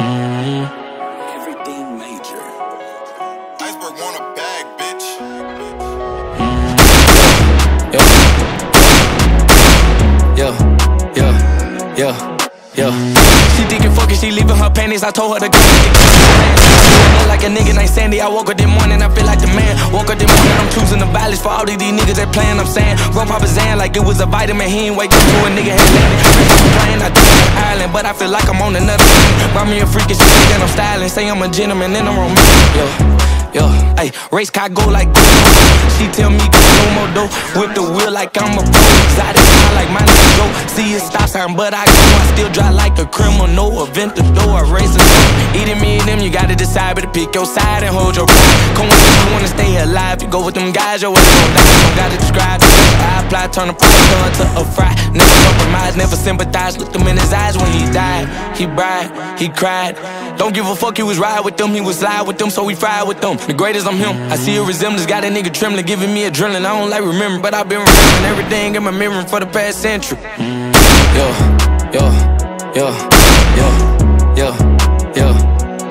Everything major. Iceberg want a bag, bitch. She thinking fuckin', she leavin' her panties. I told her to go. Like a nigga named Sandy, I woke up this morning, I feel like the man. Woke up this morning, I'm choosing the violence for all these, these niggas that playing. I'm saying, run Papa Zan like it was a vitamin. He ain't wake up to a nigga had but I feel like I'm on another team. Rhyme me a freaking shit, and I'm styling. Say I'm a gentleman, and I'm romantic. Yeah. Yo, hey, race car go like this. She tell me go no more dough. Whip the wheel like I'm a pro. Exotic smile like my name go. See a stop sign, but I go. I still drive like a criminal. No event the door, I race a Eating me and them, you gotta decide, but to pick your side and hold your. Come on, you wanna stay alive. You go with them guys, your way gon' die. Don't gotta describe. I apply, turn a python to a fry. Never compromise, never sympathize. Looked him in his eyes when he died. He cried, he cried. Don't give a fuck, he was ride with them, he was slide with them, so we fried with them. The greatest, I'm him. I see a resemblance, got a nigga trembling, giving me adrenaline. I don't like remembering, but I've been remembering everything in my memory for the past century. Mm. Yo, yo, yo, yo,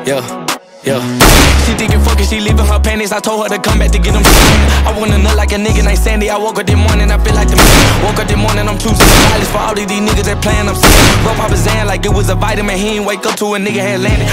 yo, yo. She thinking fucking, she leaving her panties. I told her to come back to get them. I wanna nut like a nigga named Sandy. I woke up this morning, I feel like the man. Woke up this morning, I'm choosing violence for all of these niggas that playing. I'm saying, bro, Papa Zan like it was a vitamin. He ain't wake up to a nigga had landed.